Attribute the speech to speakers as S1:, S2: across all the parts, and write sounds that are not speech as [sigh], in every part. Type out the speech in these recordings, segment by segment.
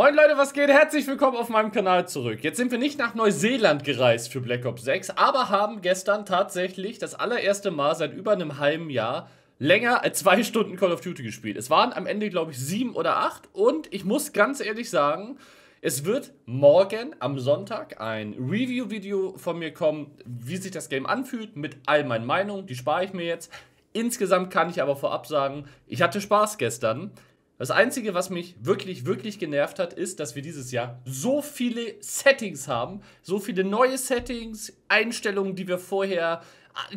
S1: Moin Leute, was geht? Herzlich willkommen auf meinem Kanal zurück. Jetzt sind wir nicht nach Neuseeland gereist für Black Ops 6, aber haben gestern tatsächlich das allererste Mal seit über einem halben Jahr länger als zwei [laughs] Stunden Call of Duty gespielt. Es waren am Ende, glaube ich, sieben oder acht und ich muss ganz ehrlich sagen, es wird morgen am Sonntag ein Review-Video von mir kommen, wie sich das Game anfühlt, mit all meinen Meinungen. Die spare ich mir jetzt. Insgesamt kann ich aber vorab sagen, ich hatte Spaß gestern. Das Einzige, was mich wirklich, wirklich genervt hat, ist, dass wir dieses Jahr so viele Settings haben, so viele neue Settings, Einstellungen, die wir vorher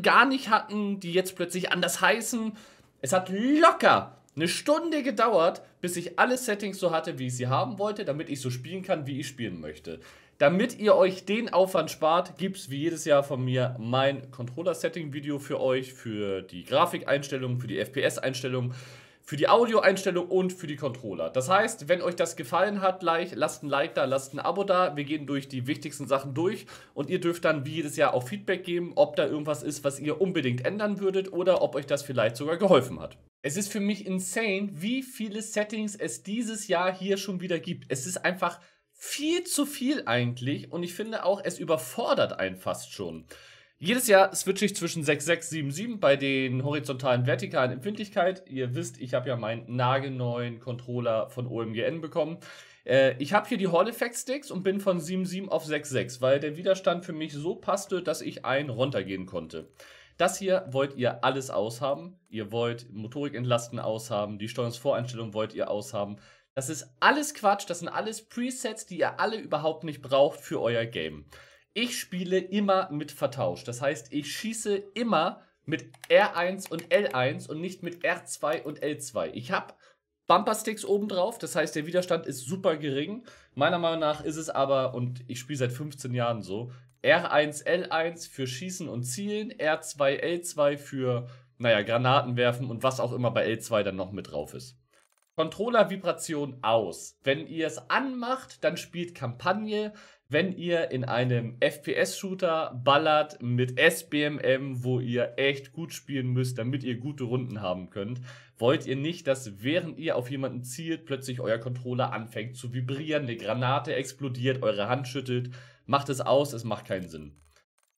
S1: gar nicht hatten, die jetzt plötzlich anders heißen. Es hat locker eine Stunde gedauert, bis ich alle Settings so hatte, wie ich sie haben wollte, damit ich so spielen kann, wie ich spielen möchte. Damit ihr euch den Aufwand spart, gibt es wie jedes Jahr von mir mein Controller-Setting-Video für euch, für die Grafikeinstellungen, für die FPS-Einstellungen, für die Audio-Einstellung und für die Controller. Das heißt, wenn euch das gefallen hat, lasst ein Like da, lasst ein Abo da. Wir gehen durch die wichtigsten Sachen durch und ihr dürft dann wie jedes Jahr auch Feedback geben, ob da irgendwas ist, was ihr unbedingt ändern würdet oder ob euch das vielleicht sogar geholfen hat. Es ist für mich insane, wie viele Settings es dieses Jahr hier schon wieder gibt. Es ist einfach viel zu viel eigentlich und ich finde auch, es überfordert einen fast schon. Jedes Jahr switche ich zwischen 6677 bei den horizontalen vertikalen Empfindlichkeit. Ihr wisst, ich habe ja meinen nagelneuen Controller von OMGN bekommen. Äh, ich habe hier die Hall Effect Sticks und bin von 7.7 auf 6.6, weil der Widerstand für mich so passte, dass ich einen runtergehen konnte. Das hier wollt ihr alles aushaben. Ihr wollt Motorikentlasten aushaben, die Steuerungsvoreinstellung wollt ihr aushaben. Das ist alles Quatsch, das sind alles Presets, die ihr alle überhaupt nicht braucht für euer Game. Ich spiele immer mit vertauscht. Das heißt, ich schieße immer mit R1 und L1 und nicht mit R2 und L2. Ich habe Bumpersticks oben drauf, das heißt, der Widerstand ist super gering. Meiner Meinung nach ist es aber, und ich spiele seit 15 Jahren so, R1, L1 für Schießen und Zielen, R2, L2 für, naja, Granaten werfen und was auch immer bei L2 dann noch mit drauf ist. Controller-Vibration aus. Wenn ihr es anmacht, dann spielt Kampagne. Wenn ihr in einem FPS-Shooter ballert mit SBMM, wo ihr echt gut spielen müsst, damit ihr gute Runden haben könnt, wollt ihr nicht, dass während ihr auf jemanden zielt, plötzlich euer Controller anfängt zu vibrieren, eine Granate explodiert, eure Hand schüttelt macht es aus, es macht keinen Sinn.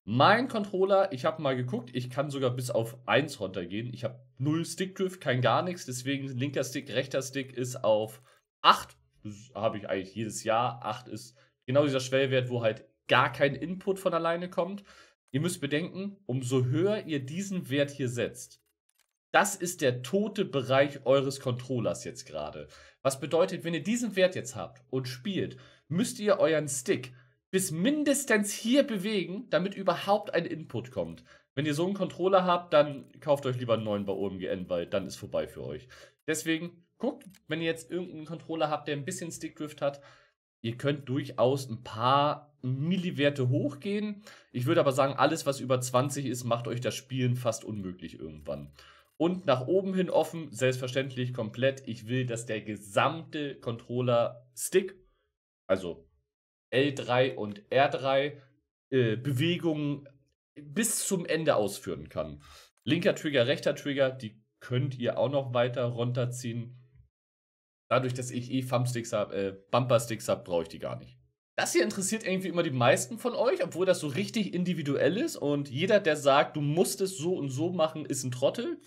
S1: Mein Controller, ich habe mal geguckt, ich kann sogar bis auf 1 runtergehen. Ich habe 0 Stickdrift, kein gar nichts, deswegen linker Stick, rechter Stick ist auf 8. Das habe ich eigentlich jedes Jahr. 8 ist genau dieser Schwellwert, wo halt gar kein Input von alleine kommt. Ihr müsst bedenken, umso höher ihr diesen Wert hier setzt, das ist der tote Bereich eures Controllers jetzt gerade. Was bedeutet, wenn ihr diesen Wert jetzt habt und spielt, müsst ihr euren Stick bis mindestens hier bewegen, damit überhaupt ein Input kommt. Wenn ihr so einen Controller habt, dann kauft euch lieber einen neuen bei OMGN, weil dann ist vorbei für euch. Deswegen guckt, wenn ihr jetzt irgendeinen Controller habt, der ein bisschen Stickdrift hat, ihr könnt durchaus ein paar Milliwerte hochgehen. Ich würde aber sagen, alles, was über 20 ist, macht euch das Spielen fast unmöglich irgendwann. Und nach oben hin offen, selbstverständlich komplett. Ich will, dass der gesamte Controller Stick, also L3 und R3 äh, Bewegungen bis zum Ende ausführen kann. Linker Trigger, rechter Trigger, die könnt ihr auch noch weiter runterziehen. Dadurch, dass ich eh Thumbsticks habe, äh, Bumpersticks habe, brauche ich die gar nicht. Das hier interessiert irgendwie immer die meisten von euch, obwohl das so richtig individuell ist und jeder, der sagt, du musst es so und so machen, ist ein Trottel.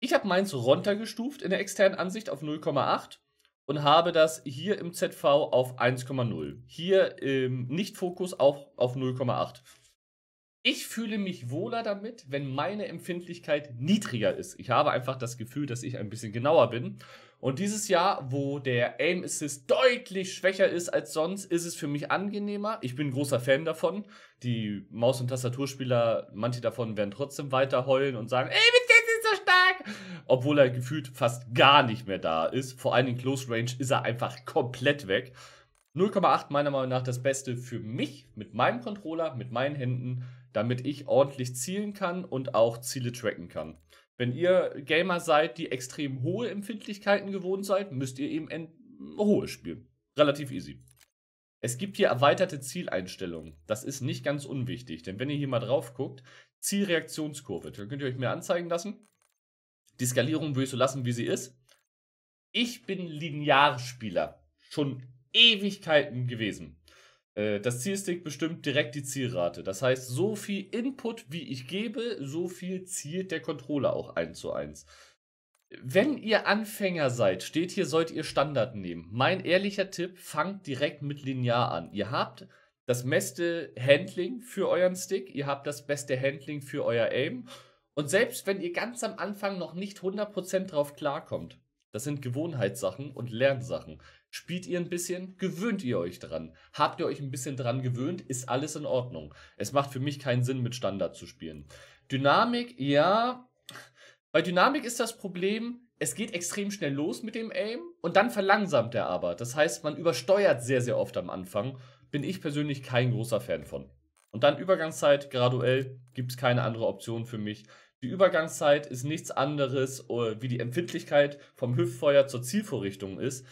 S1: Ich habe meins runtergestuft in der externen Ansicht auf 0,8 und habe das hier im ZV auf 1,0. Hier im Nicht-Fokus auch auf 0,8. Ich fühle mich wohler damit, wenn meine Empfindlichkeit niedriger ist. Ich habe einfach das Gefühl, dass ich ein bisschen genauer bin. Und dieses Jahr, wo der Aim Assist deutlich schwächer ist als sonst, ist es für mich angenehmer. Ich bin großer Fan davon. Die Maus- und Tastaturspieler, manche davon werden trotzdem weiter heulen und sagen, ey, bitte obwohl er gefühlt fast gar nicht mehr da ist. Vor allem in Close Range ist er einfach komplett weg. 0,8 meiner Meinung nach das Beste für mich mit meinem Controller, mit meinen Händen, damit ich ordentlich zielen kann und auch Ziele tracken kann. Wenn ihr Gamer seid, die extrem hohe Empfindlichkeiten gewohnt seid, müsst ihr eben ein hohes spielen. Relativ easy. Es gibt hier erweiterte Zieleinstellungen. Das ist nicht ganz unwichtig, denn wenn ihr hier mal drauf guckt, Zielreaktionskurve, dann könnt ihr euch mir anzeigen lassen. Die Skalierung würde ich so lassen, wie sie ist. Ich bin Linearspieler. Schon Ewigkeiten gewesen. Äh, das Zielstick bestimmt direkt die Zielrate. Das heißt, so viel Input, wie ich gebe, so viel zielt der Controller auch 1 zu 1. Wenn ihr Anfänger seid, steht hier, sollt ihr Standard nehmen. Mein ehrlicher Tipp, fangt direkt mit Linear an. Ihr habt das beste Handling für euren Stick, ihr habt das beste Handling für euer Aim. Und selbst wenn ihr ganz am Anfang noch nicht 100% drauf klarkommt, das sind Gewohnheitssachen und Lernsachen. Spielt ihr ein bisschen, gewöhnt ihr euch dran. Habt ihr euch ein bisschen dran gewöhnt, ist alles in Ordnung. Es macht für mich keinen Sinn, mit Standard zu spielen. Dynamik, ja. Bei Dynamik ist das Problem, es geht extrem schnell los mit dem Aim und dann verlangsamt er aber. Das heißt, man übersteuert sehr, sehr oft am Anfang. Bin ich persönlich kein großer Fan von. Und dann Übergangszeit, graduell, gibt es keine andere Option für mich. Die Übergangszeit ist nichts anderes, äh, wie die Empfindlichkeit vom Hüftfeuer zur Zielvorrichtung ist.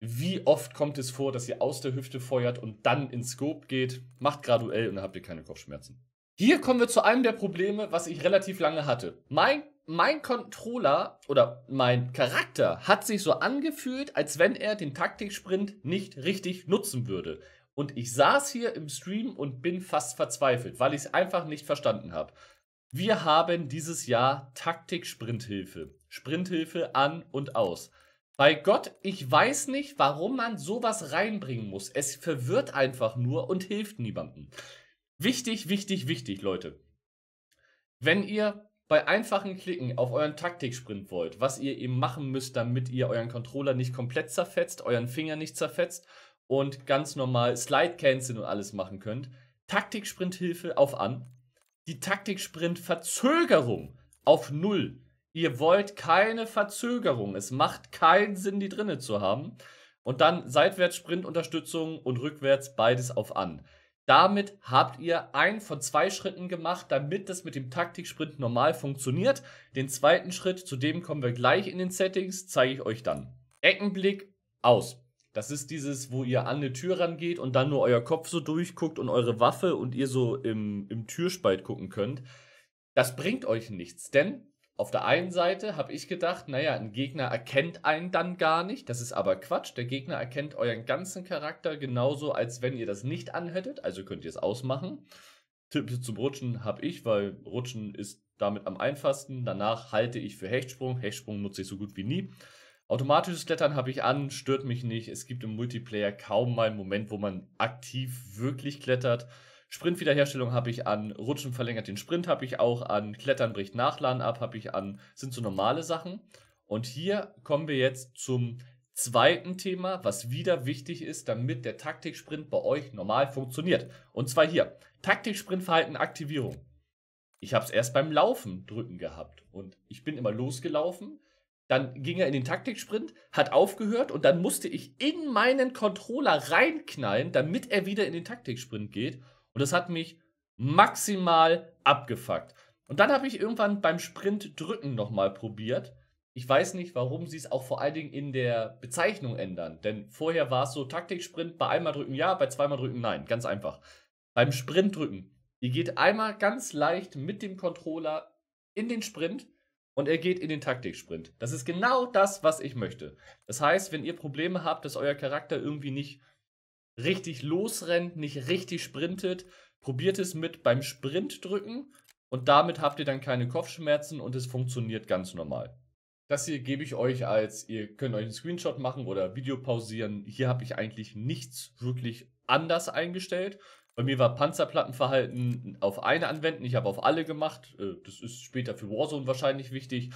S1: Wie oft kommt es vor, dass ihr aus der Hüfte feuert und dann ins Scope geht? Macht graduell und dann habt ihr keine Kopfschmerzen. Hier kommen wir zu einem der Probleme, was ich relativ lange hatte. Mein, mein Controller oder mein Charakter hat sich so angefühlt, als wenn er den Taktiksprint nicht richtig nutzen würde. Und ich saß hier im Stream und bin fast verzweifelt, weil ich es einfach nicht verstanden habe. Wir haben dieses Jahr Taktik-Sprinthilfe. Sprinthilfe an und aus. Bei Gott, ich weiß nicht, warum man sowas reinbringen muss. Es verwirrt einfach nur und hilft niemandem. Wichtig, wichtig, wichtig, Leute. Wenn ihr bei einfachen Klicken auf euren Taktiksprint wollt, was ihr eben machen müsst, damit ihr euren Controller nicht komplett zerfetzt, euren Finger nicht zerfetzt und ganz normal Slide Cancel und alles machen könnt, Taktiksprinthilfe auf an, die Taktiksprint-Verzögerung auf Null. Ihr wollt keine Verzögerung. Es macht keinen Sinn, die drinne zu haben. Und dann seitwärts Sprint-Unterstützung und rückwärts beides auf an. Damit habt ihr einen von zwei Schritten gemacht, damit das mit dem Taktiksprint normal funktioniert. Den zweiten Schritt, zu dem kommen wir gleich in den Settings, zeige ich euch dann. Eckenblick aus. Das ist dieses, wo ihr an eine Tür rangeht und dann nur euer Kopf so durchguckt und eure Waffe und ihr so im, im Türspalt gucken könnt. Das bringt euch nichts, denn auf der einen Seite habe ich gedacht, naja, ein Gegner erkennt einen dann gar nicht. Das ist aber Quatsch. Der Gegner erkennt euren ganzen Charakter genauso, als wenn ihr das nicht anhättet. Also könnt ihr es ausmachen. Tipps zum Rutschen habe ich, weil Rutschen ist damit am einfachsten. Danach halte ich für Hechtsprung. Hechtsprung nutze ich so gut wie nie. Automatisches Klettern habe ich an, stört mich nicht. Es gibt im Multiplayer kaum mal einen Moment, wo man aktiv wirklich klettert. Sprintwiederherstellung habe ich an, Rutschen verlängert den Sprint habe ich auch an, Klettern bricht Nachladen ab habe ich an, sind so normale Sachen. Und hier kommen wir jetzt zum zweiten Thema, was wieder wichtig ist, damit der Taktiksprint bei euch normal funktioniert. Und zwar hier, Taktiksprintverhalten Aktivierung. Ich habe es erst beim Laufen drücken gehabt und ich bin immer losgelaufen, dann ging er in den Taktiksprint, hat aufgehört und dann musste ich in meinen Controller reinknallen, damit er wieder in den Taktiksprint geht. Und das hat mich maximal abgefuckt. Und dann habe ich irgendwann beim Sprint drücken nochmal probiert. Ich weiß nicht, warum sie es auch vor allen Dingen in der Bezeichnung ändern. Denn vorher war es so Taktiksprint, bei einmal drücken ja, bei zweimal drücken nein. Ganz einfach. Beim Sprint drücken. Ihr geht einmal ganz leicht mit dem Controller in den Sprint und er geht in den Taktiksprint. Das ist genau das, was ich möchte. Das heißt, wenn ihr Probleme habt, dass euer Charakter irgendwie nicht richtig losrennt, nicht richtig sprintet, probiert es mit beim Sprint drücken und damit habt ihr dann keine Kopfschmerzen und es funktioniert ganz normal. Das hier gebe ich euch als, ihr könnt euch einen Screenshot machen oder Video pausieren. Hier habe ich eigentlich nichts wirklich anders eingestellt. Bei mir war Panzerplattenverhalten auf eine anwenden. Ich habe auf alle gemacht. Äh, das ist später für Warzone wahrscheinlich wichtig.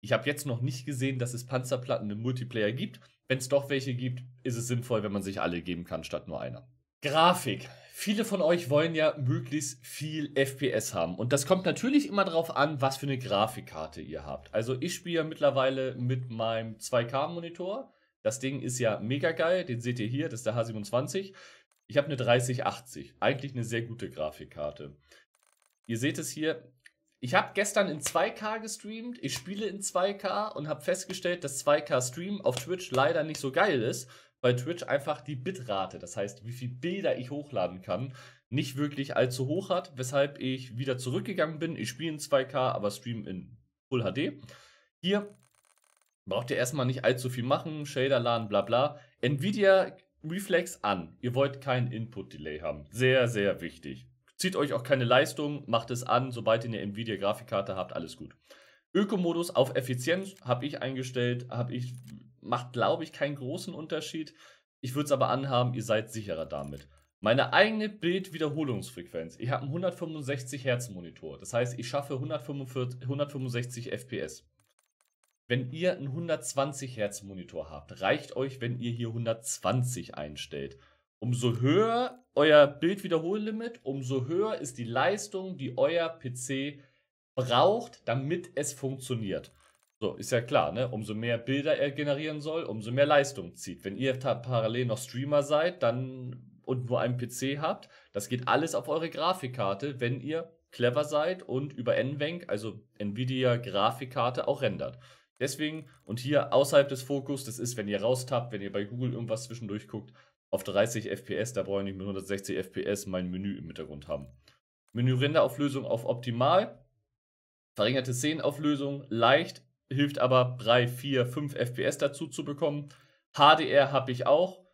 S1: Ich habe jetzt noch nicht gesehen, dass es Panzerplatten im Multiplayer gibt. Wenn es doch welche gibt, ist es sinnvoll, wenn man sich alle geben kann, statt nur einer. Grafik. Viele von euch wollen ja möglichst viel FPS haben. Und das kommt natürlich immer darauf an, was für eine Grafikkarte ihr habt. Also ich spiele ja mittlerweile mit meinem 2K-Monitor. Das Ding ist ja mega geil. Den seht ihr hier, das ist der H27. Ich habe eine 3080. Eigentlich eine sehr gute Grafikkarte. Ihr seht es hier. Ich habe gestern in 2K gestreamt. Ich spiele in 2K und habe festgestellt, dass 2K-Stream auf Twitch leider nicht so geil ist, weil Twitch einfach die Bitrate, das heißt, wie viele Bilder ich hochladen kann, nicht wirklich allzu hoch hat, weshalb ich wieder zurückgegangen bin. Ich spiele in 2K, aber stream in Full HD. Hier braucht ihr erstmal nicht allzu viel machen, Shader laden, bla bla. Nvidia Reflex an. Ihr wollt keinen Input-Delay haben. Sehr, sehr wichtig. Zieht euch auch keine Leistung, macht es an, sobald ihr eine Nvidia-Grafikkarte habt, alles gut. Ökomodus auf Effizienz habe ich eingestellt, habe ich, macht glaube ich keinen großen Unterschied. Ich würde es aber anhaben, ihr seid sicherer damit. Meine eigene Bildwiederholungsfrequenz. Ich habe einen 165 Hertz Monitor. Das heißt, ich schaffe 145, 165 FPS. Wenn ihr einen 120 Hertz Monitor habt, reicht euch, wenn ihr hier 120 einstellt. Umso höher euer Bildwiederhollimit, umso höher ist die Leistung, die euer PC braucht, damit es funktioniert. So, ist ja klar, ne? Umso mehr Bilder er generieren soll, umso mehr Leistung zieht. Wenn ihr parallel noch Streamer seid, dann und nur einen PC habt, das geht alles auf eure Grafikkarte, wenn ihr clever seid und über NVENC, also Nvidia Grafikkarte, auch rendert. Deswegen, und hier außerhalb des Fokus, das ist, wenn ihr raustappt, wenn ihr bei Google irgendwas zwischendurch guckt, auf 30 FPS, da brauche ich nicht mit 160 FPS mein Menü im Hintergrund haben. Menü-Renderauflösung auf optimal, verringerte Szenenauflösung, leicht, hilft aber 3, 4, 5 FPS dazu zu bekommen. HDR habe ich auch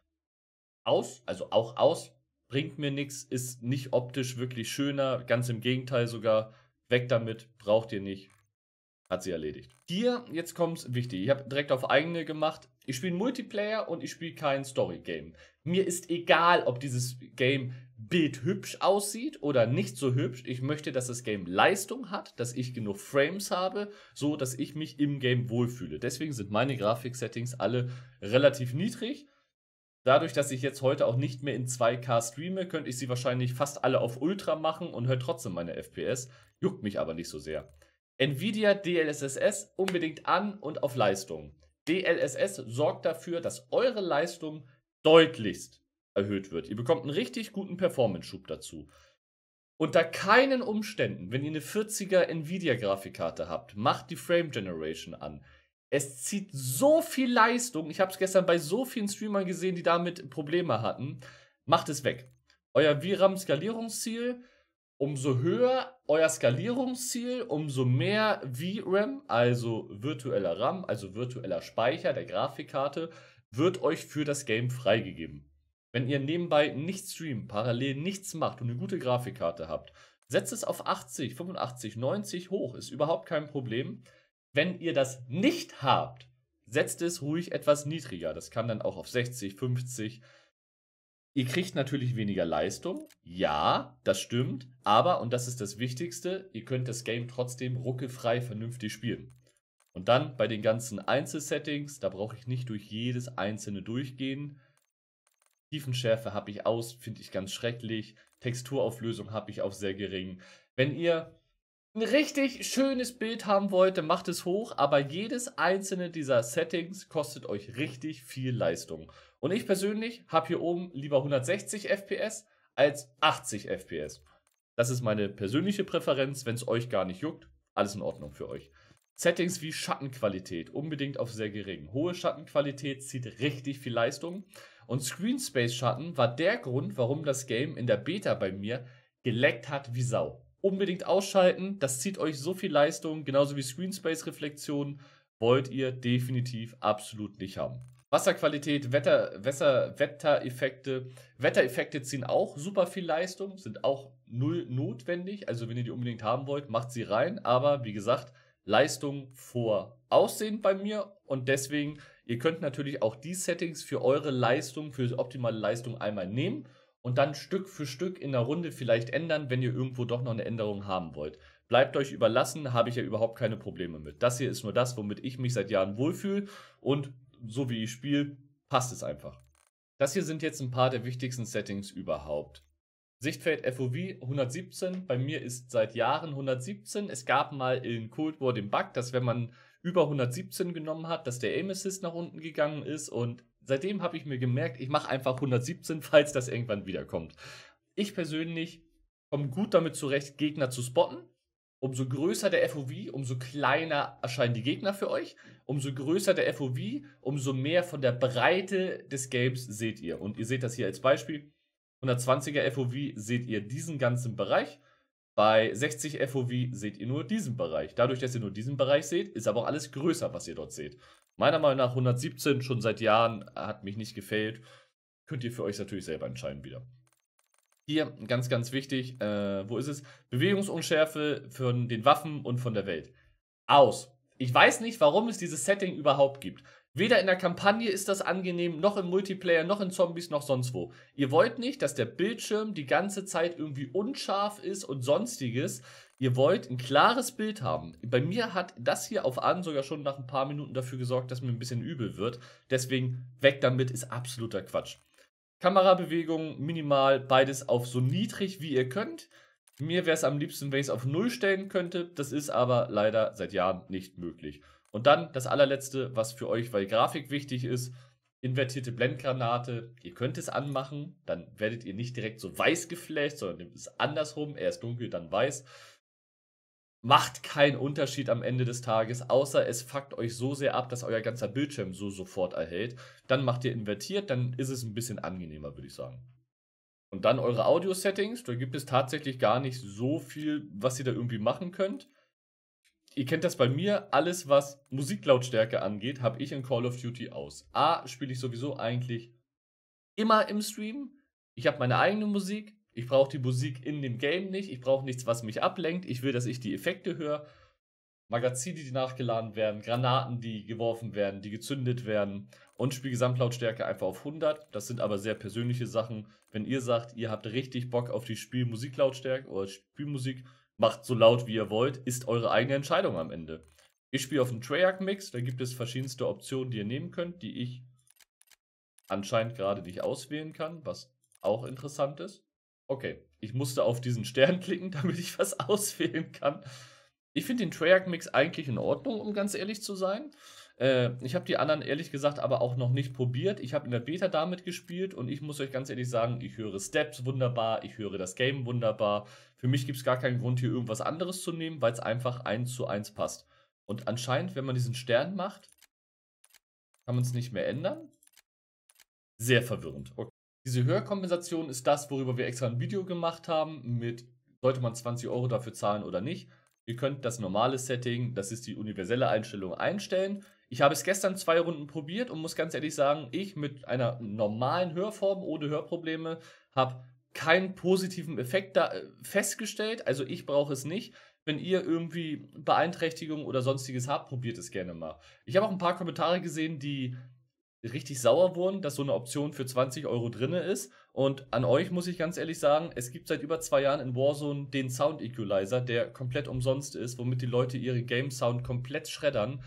S1: aus, also auch aus, bringt mir nichts, ist nicht optisch wirklich schöner, ganz im Gegenteil sogar, weg damit, braucht ihr nicht. Hat sie erledigt. Hier, jetzt kommt es wichtig. Ich habe direkt auf eigene gemacht. Ich spiele Multiplayer und ich spiele kein Story-Game. Mir ist egal, ob dieses Game bildhübsch aussieht oder nicht so hübsch. Ich möchte, dass das Game Leistung hat, dass ich genug Frames habe, so dass ich mich im Game wohlfühle. Deswegen sind meine Grafik-Settings alle relativ niedrig. Dadurch, dass ich jetzt heute auch nicht mehr in 2K streame, könnte ich sie wahrscheinlich fast alle auf Ultra machen und höre trotzdem meine FPS. Juckt mich aber nicht so sehr. Nvidia DLSS unbedingt an und auf Leistung. DLSS sorgt dafür, dass eure Leistung deutlichst erhöht wird. Ihr bekommt einen richtig guten Performance-Schub dazu. Unter keinen Umständen, wenn ihr eine 40er Nvidia-Grafikkarte habt, macht die Frame Generation an. Es zieht so viel Leistung. Ich habe es gestern bei so vielen Streamern gesehen, die damit Probleme hatten. Macht es weg. Euer VRAM-Skalierungsziel, umso höher euer Skalierungsziel, umso mehr VRAM, also virtueller RAM, also virtueller Speicher der Grafikkarte, wird euch für das Game freigegeben. Wenn ihr nebenbei nicht streamt, parallel nichts macht und eine gute Grafikkarte habt, setzt es auf 80, 85, 90 hoch, ist überhaupt kein Problem. Wenn ihr das nicht habt, setzt es ruhig etwas niedriger. Das kann dann auch auf 60, 50. Ihr kriegt natürlich weniger Leistung. Ja, das stimmt. Aber, und das ist das Wichtigste, ihr könnt das Game trotzdem ruckelfrei vernünftig spielen. Und dann bei den ganzen Einzelsettings, da brauche ich nicht durch jedes einzelne durchgehen. Tiefenschärfe habe ich aus, finde ich ganz schrecklich. Texturauflösung habe ich auch sehr gering. Wenn ihr ein richtig schönes Bild haben wollt, dann macht es hoch, aber jedes einzelne dieser Settings kostet euch richtig viel Leistung. Und ich persönlich habe hier oben lieber 160 FPS als 80 FPS. Das ist meine persönliche Präferenz, wenn es euch gar nicht juckt. Alles in Ordnung für euch. Settings wie Schattenqualität unbedingt auf sehr gering. Hohe Schattenqualität zieht richtig viel Leistung. Und Screen Space Schatten war der Grund, warum das Game in der Beta bei mir geleckt hat wie Sau unbedingt ausschalten. Das zieht euch so viel Leistung, genauso wie Screenspace-Reflexion, wollt ihr definitiv absolut nicht haben. Wasserqualität, Wetter, Wässer, Wettereffekte. Wettereffekte ziehen auch super viel Leistung, sind auch null notwendig. Also wenn ihr die unbedingt haben wollt, macht sie rein. Aber wie gesagt, Leistung vor Aussehen bei mir und deswegen, ihr könnt natürlich auch die Settings für eure Leistung, für optimale Leistung einmal nehmen und dann Stück für Stück in der Runde vielleicht ändern, wenn ihr irgendwo doch noch eine Änderung haben wollt. Bleibt euch überlassen, habe ich ja überhaupt keine Probleme mit. Das hier ist nur das, womit ich mich seit Jahren wohlfühle und so wie ich spiele, passt es einfach. Das hier sind jetzt ein paar der wichtigsten Settings überhaupt. Sichtfeld FOV 117, bei mir ist seit Jahren 117. Es gab mal in Cold War den Bug, dass wenn man über 117 genommen hat, dass der Aim Assist nach unten gegangen ist und seitdem habe ich mir gemerkt, ich mache einfach 117, [laughs] falls das irgendwann wiederkommt. Ich persönlich komme gut damit zurecht, Gegner zu spotten. Umso größer der FOV, umso kleiner erscheinen die Gegner für euch. Umso größer der FOV, umso mehr von der Breite des Games seht ihr. Und ihr seht das hier als Beispiel. 120er FOV seht ihr diesen ganzen Bereich. Bei 60 FOV seht ihr nur diesen Bereich. Dadurch, dass ihr nur diesen Bereich seht, ist aber auch alles größer, was ihr dort seht. Meiner Meinung nach 117 schon seit Jahren hat mich nicht gefällt. Könnt ihr für euch natürlich selber entscheiden wieder. Hier, ganz, ganz wichtig, äh, wo ist es? Bewegungsunschärfe von den Waffen und von der Welt. Aus. Ich weiß nicht, warum es dieses Setting überhaupt gibt. Weder in der Kampagne ist das angenehm, noch im Multiplayer, noch in Zombies, noch sonst wo. Ihr wollt nicht, dass der Bildschirm die ganze Zeit irgendwie unscharf ist und sonstiges. Ihr wollt ein klares Bild haben. Bei mir hat das hier auf an sogar schon nach ein paar Minuten dafür gesorgt, dass mir ein bisschen übel wird. Deswegen weg damit ist absoluter Quatsch. Kamerabewegung minimal, beides auf so niedrig wie ihr könnt. Mir wäre es am liebsten, wenn ich es auf Null stellen könnte. Das ist aber leider seit Jahren nicht möglich. Und dann das allerletzte, was für euch, weil Grafik wichtig ist, invertierte Blendgranate. Ihr könnt es anmachen, dann werdet ihr nicht direkt so weiß geflasht, sondern es andersrum. Erst dunkel, dann weiß. Macht keinen Unterschied am Ende des Tages, außer es fuckt euch so sehr ab, dass euer ganzer Bildschirm so sofort erhält. Dann macht ihr invertiert, dann ist es ein bisschen angenehmer, würde ich sagen. Und dann eure Audio-Settings. Da gibt es tatsächlich gar nicht so viel, was ihr da irgendwie machen könnt. Ihr kennt das bei mir, alles was Musiklautstärke angeht, habe ich in Call of Duty aus. A, spiele ich sowieso eigentlich immer im Stream. Ich habe meine eigene Musik. Ich brauche die Musik in dem Game nicht. Ich brauche nichts, was mich ablenkt. Ich will, dass ich die Effekte höre. Magazine, die nachgeladen werden, Granaten, die geworfen werden, die gezündet werden und Spielgesamtlautstärke einfach auf 100. Das sind aber sehr persönliche Sachen. Wenn ihr sagt, ihr habt richtig Bock auf die Spielmusiklautstärke oder Spielmusik, macht so laut wie ihr wollt, ist eure eigene Entscheidung am Ende. Ich spiele auf einem Treyarch-Mix, da gibt es verschiedenste Optionen, die ihr nehmen könnt, die ich anscheinend gerade nicht auswählen kann, was auch interessant ist. Okay, ich musste auf diesen Stern [laughs] klicken, damit ich was auswählen kann. Ich finde den Treyarch-Mix eigentlich in Ordnung, um ganz ehrlich zu sein. Äh, ich habe die anderen ehrlich gesagt aber auch noch nicht probiert. Ich habe in der Beta damit gespielt und ich muss euch ganz ehrlich sagen, ich höre Steps wunderbar, ich höre das Game wunderbar. Für mich gibt es gar keinen Grund, hier irgendwas anderes zu nehmen, weil es einfach eins zu eins passt. Und anscheinend, wenn man diesen Stern macht, kann man es nicht mehr ändern. Sehr verwirrend. Okay. Diese Hörkompensation ist das, worüber wir extra ein Video gemacht haben, mit sollte man 20 Euro dafür zahlen oder nicht. Ihr könnt das normale Setting, das ist die universelle Einstellung, einstellen. Ich habe es gestern zwei Runden probiert und muss ganz ehrlich sagen, ich mit einer normalen Hörform ohne Hörprobleme habe keinen positiven Effekt da äh, festgestellt. Also ich brauche es nicht. Wenn ihr irgendwie Beeinträchtigungen oder sonstiges habt, probiert es gerne mal. Ich habe auch ein paar Kommentare gesehen, die richtig sauer wurden, dass so eine Option für 20 Euro drin ist. Und an euch muss ich ganz ehrlich sagen, es gibt seit über zwei Jahren in Warzone den Sound Equalizer, der komplett umsonst ist, womit die Leute ihre Game Sound komplett schreddern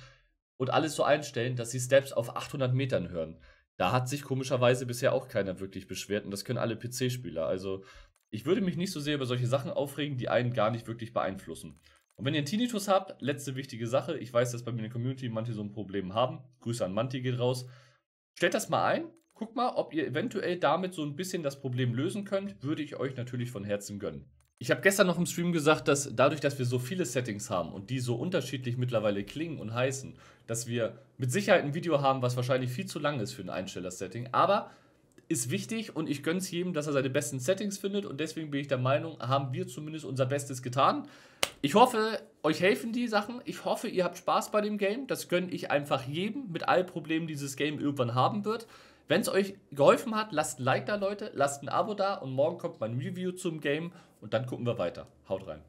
S1: und alles so einstellen, dass sie Steps auf 800 Metern hören. Da hat sich komischerweise bisher auch keiner wirklich beschwert und das können alle PC-Spieler. Also ich würde mich nicht so sehr über solche Sachen aufregen, die einen gar nicht wirklich beeinflussen. Und wenn ihr einen Tinnitus habt, letzte wichtige Sache, ich weiß, dass bei mir in der Community manche so ein Problem haben. Grüße an Manti geht raus. Stellt das mal ein. Guckt mal, ob ihr eventuell damit so ein bisschen das Problem lösen könnt. Würde ich euch natürlich von Herzen gönnen. Ich habe gestern noch im Stream gesagt, dass dadurch, dass wir so viele Settings haben und die so unterschiedlich mittlerweile klingen und heißen, dass wir mit Sicherheit ein Video haben, was wahrscheinlich viel zu lang ist für ein Einsteller-Setting. Aber ist wichtig und ich gönne es jedem, dass er seine besten Settings findet und deswegen bin ich der Meinung, haben wir zumindest unser Bestes getan. Ich hoffe, euch helfen die Sachen. Ich hoffe, ihr habt Spaß bei dem Game. Das gönne ich einfach jedem mit allen Problemen, die dieses Game irgendwann haben wird. Wenn es euch geholfen hat, lasst ein Like da, Leute, lasst ein Abo da und morgen kommt mein Review zum Game und dann gucken wir weiter. Haut rein.